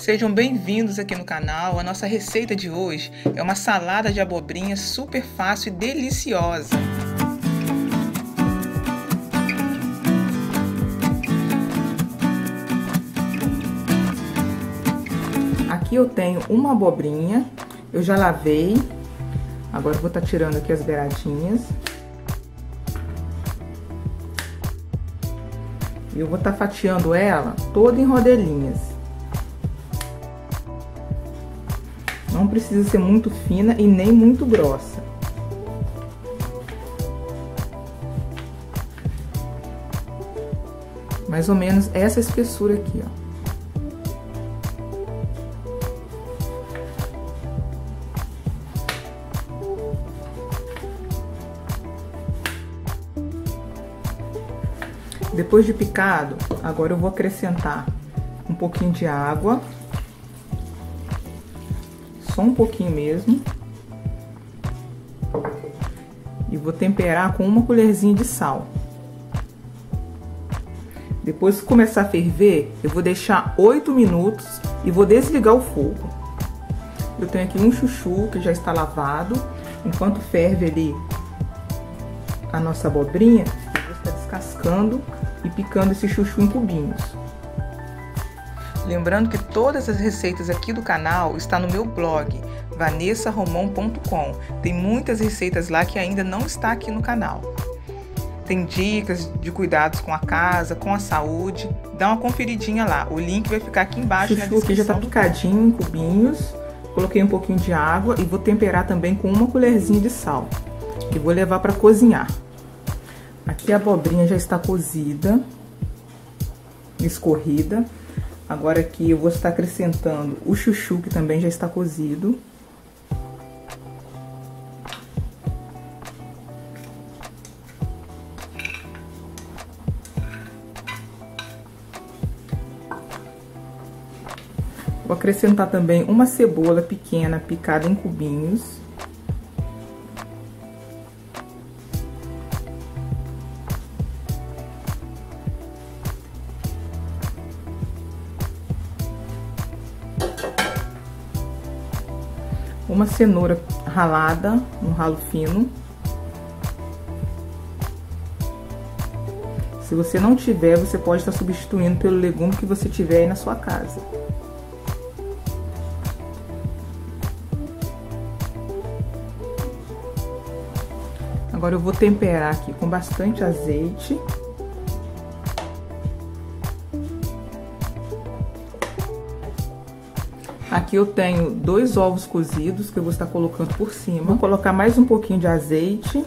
Sejam bem-vindos aqui no canal. A nossa receita de hoje é uma salada de abobrinha super fácil e deliciosa. Aqui eu tenho uma abobrinha, eu já lavei. Agora eu vou estar tá tirando aqui as beiradinhas. E eu vou estar tá fatiando ela toda em rodelinhas. Não precisa ser muito fina e nem muito grossa. Mais ou menos essa espessura aqui, ó. Depois de picado, agora eu vou acrescentar um pouquinho de água. Só um pouquinho mesmo. E vou temperar com uma colherzinha de sal. Depois que começar a ferver, eu vou deixar 8 minutos e vou desligar o fogo. Eu tenho aqui um chuchu que já está lavado. Enquanto ferve ali a nossa abobrinha, eu vou estar descascando e picando esse chuchu em cubinhos. Lembrando que todas as receitas aqui do canal estão no meu blog, vanessaromão.com. Tem muitas receitas lá que ainda não está aqui no canal. Tem dicas de cuidados com a casa, com a saúde. Dá uma conferidinha lá. O link vai ficar aqui embaixo Chuchu na descrição. aqui já tá picadinho em cubinhos. Coloquei um pouquinho de água e vou temperar também com uma colherzinha de sal. E vou levar para cozinhar. Aqui a abobrinha já está cozida, escorrida. Agora aqui eu vou estar acrescentando o chuchu, que também já está cozido. Vou acrescentar também uma cebola pequena picada em cubinhos. Uma cenoura ralada, um ralo fino. Se você não tiver, você pode estar substituindo pelo legume que você tiver aí na sua casa. Agora eu vou temperar aqui com bastante azeite. Aqui eu tenho dois ovos cozidos que eu vou estar colocando por cima. Vou colocar mais um pouquinho de azeite.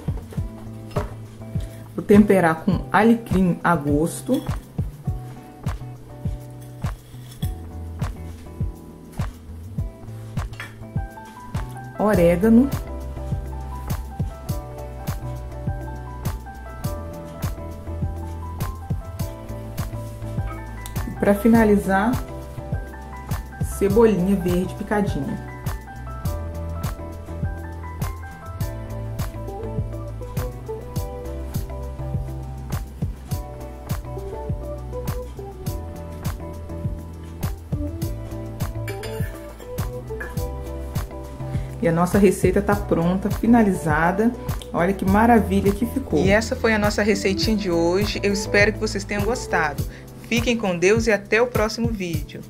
Vou temperar com alecrim a gosto. Orégano. Para finalizar, cebolinha verde picadinha. E a nossa receita está pronta, finalizada. Olha que maravilha que ficou. E essa foi a nossa receitinha de hoje. Eu espero que vocês tenham gostado. Fiquem com Deus e até o próximo vídeo.